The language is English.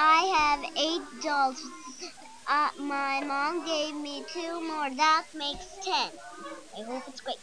I have eight dolls. Uh, my mom gave me two more. That makes ten. I hope it's great.